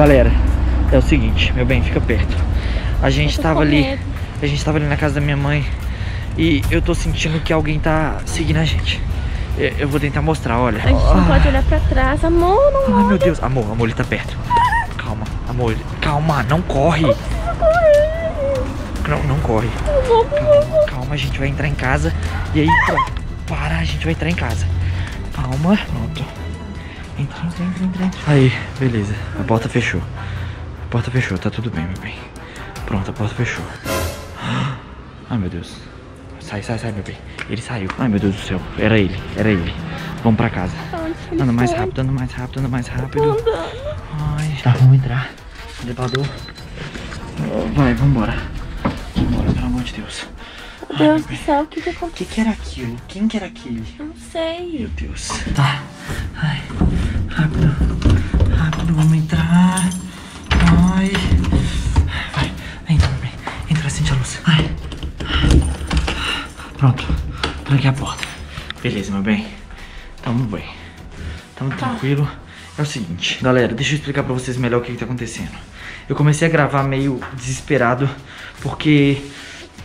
Galera, é o seguinte, meu bem, fica perto. A gente tava ali, medo. a gente tava ali na casa da minha mãe e eu tô sentindo que alguém tá seguindo a gente. Eu, eu vou tentar mostrar, olha. A gente não pode olhar pra trás. Amor, não Ai, olha. meu Deus, amor, amor, ele tá perto. Calma, amor, ele- calma, não corre. Não, não corre. Calma, calma, a gente vai entrar em casa e aí. Para, a gente vai entrar em casa. Calma, pronto. Entra, entra, entra, entra. entra. Aí, beleza. A porta fechou. A porta fechou, tá tudo bem, meu bem. Pronto, a porta fechou. Ai, meu Deus. Sai, sai, sai, meu bem. Ele saiu. Ai, meu Deus do céu. Era ele, era ele. Vamos pra casa. Anda mais rápido, anda mais rápido, anda mais rápido. Ai, tá, vamos entrar. Elevador. Vai, vambora. Vambora, pelo amor de Deus. Meu Deus do céu, o que que O aconteceu? que, que era aquilo? Quem que era aquele? Eu não sei. Meu Deus. Tá. Ai. Rápido. Rápido, vamos entrar. Ai. Vai. Entra, bem. Entra, acende a luz. Ai. Pronto. Tranquei a porta. Beleza, meu bem. Tamo bem. Tamo tranquilo. É o seguinte, galera, deixa eu explicar pra vocês melhor o que, que tá acontecendo. Eu comecei a gravar meio desesperado porque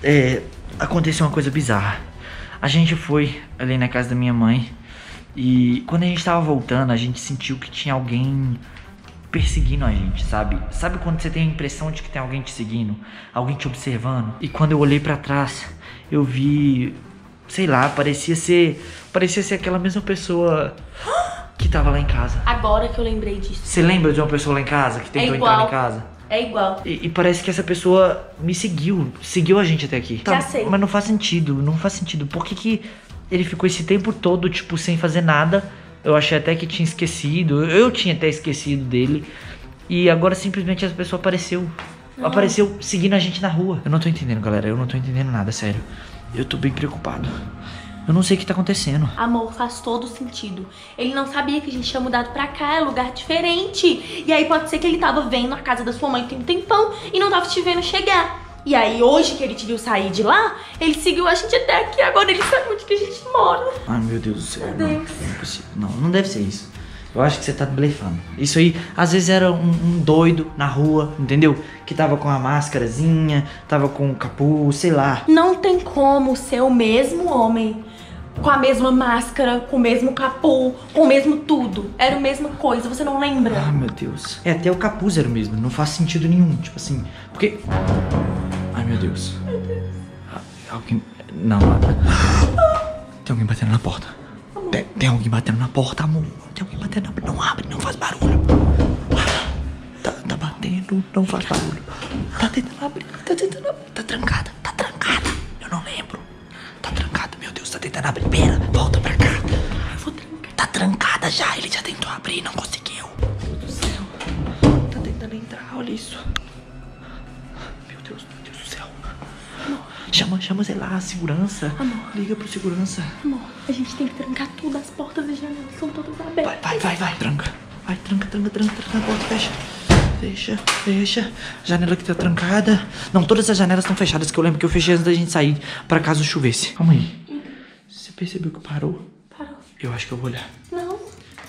é, aconteceu uma coisa bizarra. A gente foi ali na casa da minha mãe e quando a gente tava voltando, a gente sentiu que tinha alguém perseguindo a gente, sabe? Sabe quando você tem a impressão de que tem alguém te seguindo, alguém te observando? E quando eu olhei pra trás, eu vi, sei lá, parecia ser, parecia ser aquela mesma pessoa que tava lá em casa. Agora que eu lembrei disso. Você lembra de uma pessoa lá em casa que tentou entrar lá igual. em casa? É igual. E, e parece que essa pessoa me seguiu, seguiu a gente até aqui. Já sei. Mas não faz sentido, não faz sentido. Por que, que ele ficou esse tempo todo, tipo, sem fazer nada? Eu achei até que tinha esquecido, eu tinha até esquecido dele. E agora simplesmente essa pessoa apareceu. Apareceu seguindo a gente na rua. Eu não tô entendendo, galera. Eu não tô entendendo nada, sério. Eu tô bem preocupado. Eu não sei o que tá acontecendo. Amor, faz todo sentido. Ele não sabia que a gente tinha mudado pra cá, é lugar diferente. E aí pode ser que ele tava vendo a casa da sua mãe tem um tempão e não tava te vendo chegar. E aí, hoje que ele te viu sair de lá, ele seguiu a gente até aqui. Agora ele sabe onde que a gente mora. Ai, meu Deus do céu. Meu Não, Deus. não é possível. Não, não deve ser isso. Eu acho que você tá blefando. Isso aí, às vezes era um, um doido na rua, entendeu? Que tava com a máscarazinha, tava com o capuz, sei lá. Não tem como ser o mesmo homem. Com a mesma máscara, com o mesmo capô, com o mesmo tudo. Era a mesma coisa, você não lembra? Ai, meu Deus. É, até o capuz era o mesmo. Não faz sentido nenhum. Tipo assim, porque... Ai, meu Deus. Ah, Alguém... Não, Tem alguém batendo na porta. Tem, tem alguém batendo na porta, amor. Tem alguém batendo na porta. Não abre, não faz barulho. Tá, tá batendo, não faz barulho. Tá tentando abrir, tá tentando abrir. Tá trancada, Pera, volta pra cá. Eu vou trancar. Tá trancada já, ele já tentou abrir, não conseguiu. Meu Deus do céu. Tá tentando entrar, olha isso. Meu Deus, meu Deus do céu. Chama, chama, sei lá, a segurança. Liga pro segurança. Amor, a gente tem que trancar tudo, as portas e janelas são todas abertas. Vai, vai, vai, vai. Tranca. Vai, tranca, tranca, tranca, tranca a porta, fecha. Fecha, fecha. Janela que tá trancada. Não, todas as janelas estão fechadas, que eu lembro que eu fechei antes da gente sair pra caso chovesse. Calma aí. Percebeu que parou? Parou. Eu acho que eu vou olhar. Não,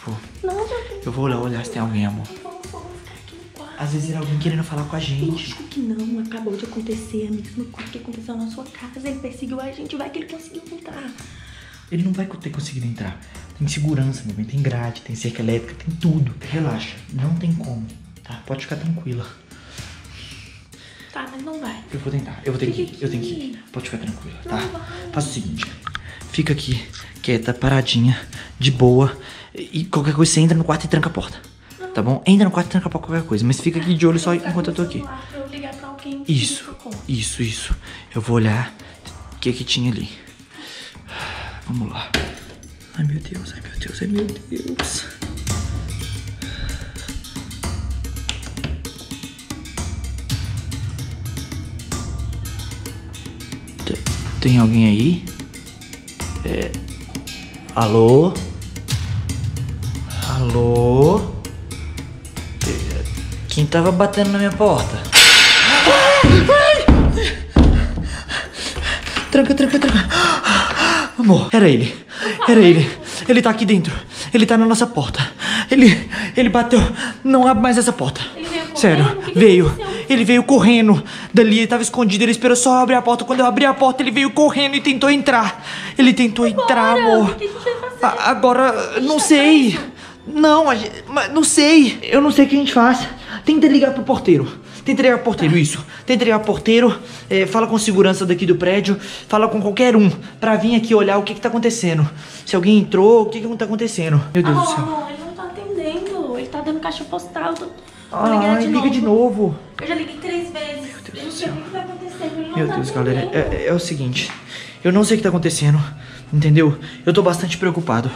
Vou. não, não. Eu vou olhar, olhar se tem alguém, amor. Vamos, vamos ficar aqui no quarto. Às vezes era alguém querendo falar com a gente. Lógico que não, acabou de acontecer a mesma coisa que aconteceu na sua casa. Ele perseguiu a gente, vai que ele conseguiu entrar. Ele não vai ter conseguido entrar. Tem segurança, meu bem. Tem grade, tem cerca elétrica, tem tudo. Relaxa. Não tem como. Tá? Pode ficar tranquila. Tá, mas não vai. Eu vou tentar. Eu vou ter que ir. Eu tenho que ir. Pode ficar tranquila, tá? Não vai. Faz o seguinte. Fica aqui, quieta, paradinha, de boa. E qualquer coisa você entra no quarto e tranca a porta. Tá bom? Entra no quarto e tranca a porta qualquer coisa. Mas fica aqui de olho só enquanto eu tô aqui. Pra pra Isso, isso, isso. Eu vou olhar o que que tinha ali. Vamos lá. Ai meu Deus, ai meu Deus, ai meu Deus. Te- Tem alguém aí? É. Alô? Alô? Quem tava batendo na minha porta? Tranca, tranca, tranca. Amor, era ele. Era ele. Ele tá aqui dentro. Ele tá na nossa porta. Ele. Ele bateu. Não abre mais essa porta. Ele Sério, veio. Ele veio correndo. Dali, ele tava escondido, ele esperou só eu abrir a porta. Quando eu abri a porta, ele veio correndo e tentou entrar. Ele tentou entrar, Agora, amor. O que a gente vai fazer? A- agora, não tá sei. preso. Não, a gente, mas não sei. Eu não sei o que a gente faz. Tenta ligar pro porteiro. Tenta ligar pro porteiro, isso. Tenta ligar pro porteiro. é, fala com segurança daqui do prédio. Fala com qualquer um. Pra vir aqui olhar o que que tá acontecendo. Se alguém entrou, o que que tá acontecendo. Meu Deus do céu. amor, ele não tá atendendo. Ele tá dando caixa postal. Tô... Vou ligar Ai, de liga novo. de novo. Eu já liguei três vezes. Deus eu do não sei céu. o que vai acontecer. Ele não Meu tá Deus, galera, atendendo. é, é o seguinte. Eu não sei o que tá acontecendo. Entendeu? Eu tô bastante preocupado.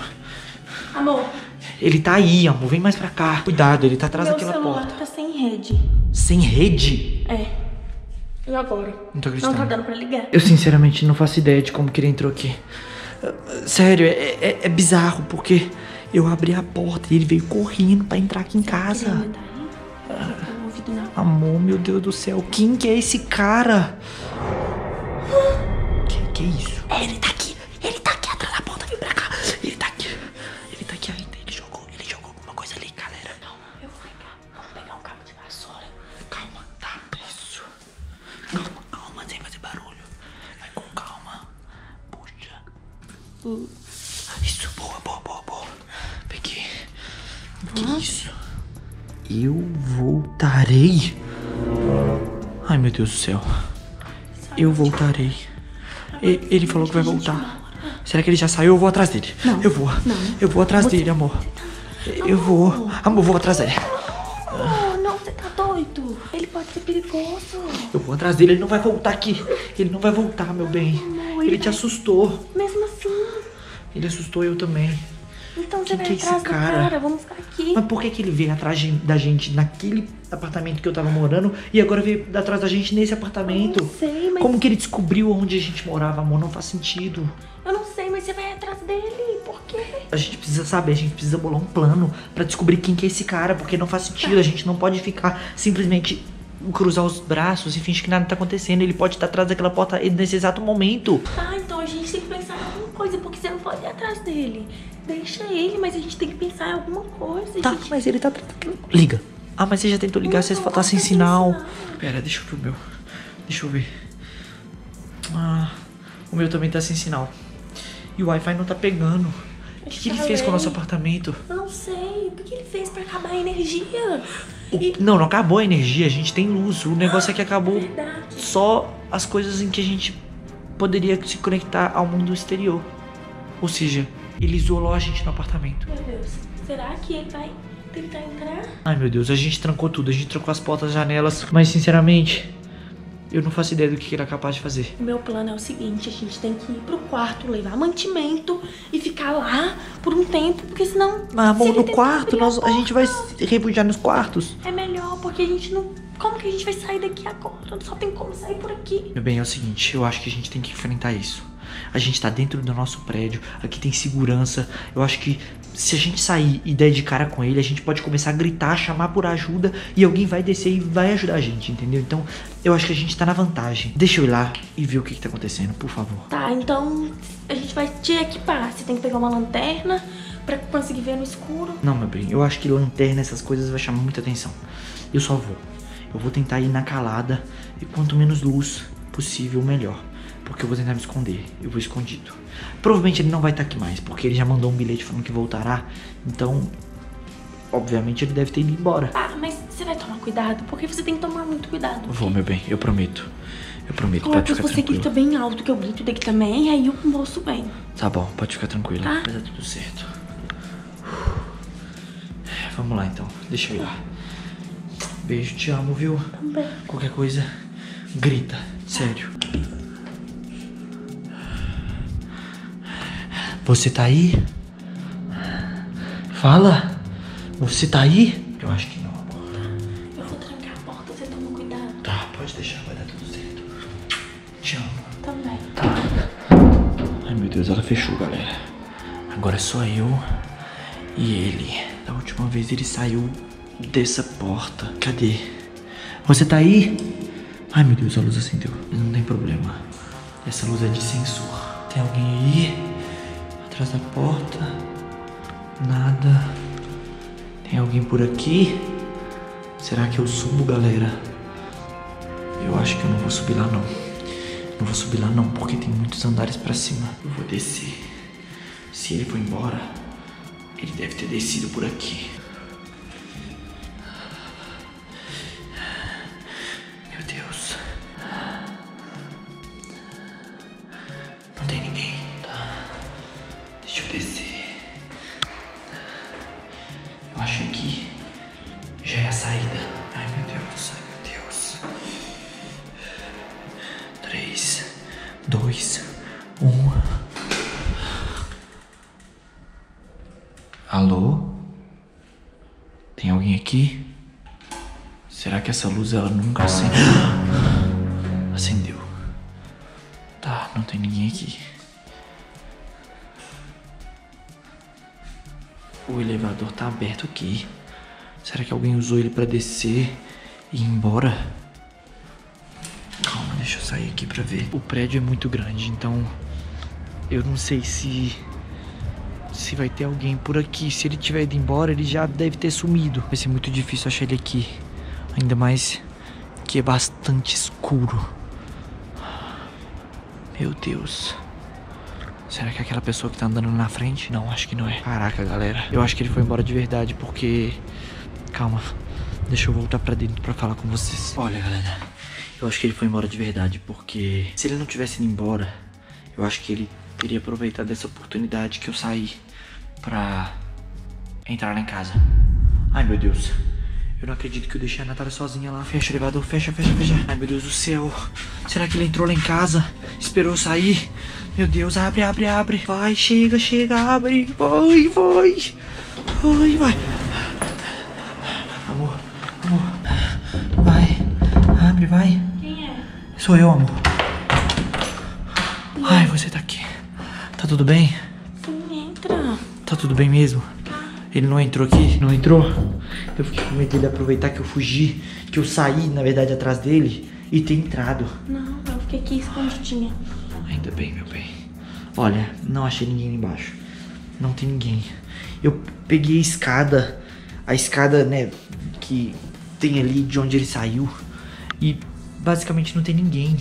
Amor, Ele tá aí, amor. Vem mais pra cá. Cuidado, ele tá atrás meu daquela celular porta. tá sem rede. Sem rede? É. E agora? Não tô Não acreditando. tá dando pra ligar. Eu sinceramente não faço ideia de como que ele entrou aqui. Sério, é, é- é bizarro, porque eu abri a porta e ele veio correndo pra entrar aqui em casa. Ouvido Amor, meu Deus do céu, quem que é esse cara? Que, que é isso? Ele tá aqui, ele tá aqui atrás da porta, vem pra cá. Ele tá aqui, ele tá aqui ainda, ele jogou, ele jogou alguma coisa ali, galera. Não, Eu vou ligar. Vamos pegar um cabo de vassoura. calma, tá, isso. Calma, calma, sem fazer barulho. Vai com calma. Puxa. Isso, boa, boa, boa, boa. Peguei. Que isso? Eu voltarei. Ai, meu Deus do céu. Eu voltarei. E- Ele falou que vai voltar. Será que ele já saiu? Eu vou atrás dele. Eu vou. Eu vou atrás dele, amor. Eu vou. Amor, vou atrás dele. Oh, não, você tá doido. Ele pode ser perigoso. Eu vou atrás dele. Ele não vai voltar aqui. Ele não vai voltar, meu bem. Ele te assustou. Mesmo assim. Ele assustou eu também. Então você vai que é atrás do cara? cara. Vamos ficar aqui. Mas por que, que ele veio atrás de- da gente naquele apartamento que eu tava morando e agora veio atrás da gente nesse apartamento? Eu não sei, mas- Como que ele descobriu onde a gente morava, amor? Não faz sentido. Eu não sei, mas você vai atrás dele. Por quê? A gente precisa saber, a gente precisa bolar um plano pra descobrir quem que é esse cara, porque não faz sentido. A gente não pode ficar simplesmente cruzar os braços e fingir que nada tá acontecendo. Ele pode estar atrás daquela porta nesse exato momento. Tá, então a gente tem que pensar em alguma coisa, porque você não pode ir atrás dele. Deixa ele, mas a gente tem que pensar em alguma coisa. Tá, gente. mas ele tá daquela... Liga. Ah, mas você já tentou ligar, você Não, tá sem tá sem sinal. sinal. Pera, deixa eu ver o meu. Deixa eu ver. Ah, o meu também tá sem sinal. E o Wi-Fi não tá pegando. O que, que ele fez com o nosso apartamento? Eu não sei. O que que ele fez pra acabar a energia? O- Não, não acabou a energia, a gente tem luz. O negócio é que acabou Verdade. só as coisas em que a gente poderia se conectar ao mundo exterior. Ou seja, ele isolou a gente no apartamento. Meu Deus. Será que ele vai tentar entrar? Ai meu Deus, a gente trancou tudo, a gente trancou as portas, as janelas. Mas sinceramente, eu não faço ideia do que ele é capaz de fazer. O meu plano é o seguinte, a gente tem que ir pro quarto, levar mantimento e ficar lá por um tempo, porque senão... Mas se amor, ele no quarto, nós, a porta, gente vai se refugiar nos quartos. É melhor, porque a gente não... Como que a gente vai sair daqui agora? Só tem como sair por aqui. Meu bem, é o seguinte, eu acho que a gente tem que enfrentar isso. A gente tá dentro do nosso prédio, aqui tem segurança. Eu acho que se a gente sair e der de cara com ele, a gente pode começar a gritar, chamar por ajuda e alguém vai descer e vai ajudar a gente, entendeu? Então, eu acho que a gente tá na vantagem. Deixa eu ir lá e ver o que, que tá acontecendo, por favor. Tá, então a gente vai te equipar. Você tem que pegar uma lanterna pra conseguir ver no escuro. Não, meu bem, eu acho que lanterna, essas coisas vai chamar muita atenção. Eu só vou. Eu vou tentar ir na calada e quanto menos luz possível, melhor. Porque eu vou tentar me esconder. Eu vou escondido. Provavelmente ele não vai estar aqui mais, porque ele já mandou um bilhete falando que voltará. Então, obviamente ele deve ter ido embora. Ah, mas você vai tomar cuidado, porque você tem que tomar muito cuidado. Vou, meu bem, eu prometo. Eu prometo, Coloca pode ficar você tranquilo. grita bem alto, que eu grito daqui também, e aí o moço vem. Tá bom, pode ficar tranquilo. Tá. Vai dar tudo certo. Vamos lá então, deixa eu ir lá. Beijo, te amo, viu? Também. Qualquer coisa, grita. Sério. Você tá aí? Fala. Você tá aí? Eu acho que não, amor. Eu vou trancar a porta, você toma cuidado. Tá, pode deixar, vai dar tudo certo. Te amo. Também. Ai meu Deus, ela fechou, galera. Agora é só eu e ele. Da última vez ele saiu dessa porta. Cadê? Você tá aí? Ai meu Deus, a luz acendeu. Não tem problema. Essa luz é de sensor. Tem alguém aí? Atrás da porta? Nada. Tem alguém por aqui? Será que eu subo, galera? Eu acho que eu não vou subir lá, não. Não vou subir lá, não, porque tem muitos andares pra cima. Eu vou descer. Se ele for embora, ele deve ter descido por aqui. Essa luz ela nunca acende? Acendeu. Tá, não tem ninguém aqui. O elevador tá aberto aqui. Será que alguém usou ele pra descer e ir embora? Calma, deixa eu sair aqui pra ver. O prédio é muito grande, então eu não sei se se vai ter alguém por aqui. Se ele tiver ido embora, ele já deve ter sumido. Vai ser muito difícil achar ele aqui. Ainda mais que é bastante escuro. Meu Deus. Será que é aquela pessoa que tá andando na frente? Não, acho que não é. Caraca, galera. Eu acho que ele foi embora de verdade porque. Calma. Deixa eu voltar pra dentro pra falar com vocês. Olha, galera. Eu acho que ele foi embora de verdade porque. Se ele não tivesse ido embora, eu acho que ele teria aproveitado essa oportunidade que eu saí pra entrar lá em casa. Ai, meu Deus. Eu não acredito que eu deixei a Natália sozinha lá. Fecha o elevador, fecha, fecha, fecha. Ai, meu Deus do céu. Será que ele entrou lá em casa? Esperou sair? Meu Deus, abre, abre, abre. Vai, chega, chega, abre. Vai, vai. Vai, vai. Amor, amor. Vai, abre, vai. Quem é? Sou eu, amor. Ai, você tá aqui. Tá tudo bem? Sim, entra. Tá tudo bem mesmo? Ele não entrou aqui? Não entrou? Eu fiquei com medo dele aproveitar que eu fugi, que eu saí, na verdade, atrás dele e ter entrado. Não, eu fiquei aqui escondidinha. Ainda bem, meu bem. Olha, não achei ninguém lá embaixo. Não tem ninguém. Eu peguei a escada, a escada, né, que tem ali de onde ele saiu. E basicamente não tem ninguém.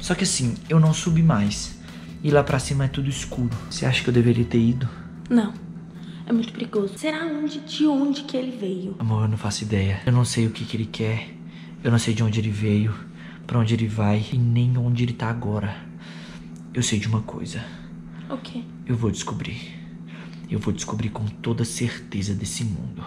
Só que assim, eu não subi mais. E lá pra cima é tudo escuro. Você acha que eu deveria ter ido? Não. É muito perigoso. Será onde, de onde que ele veio? Amor, eu não faço ideia. Eu não sei o que, que ele quer. Eu não sei de onde ele veio, pra onde ele vai e nem onde ele tá agora. Eu sei de uma coisa. O quê? Eu vou descobrir. Eu vou descobrir com toda certeza desse mundo.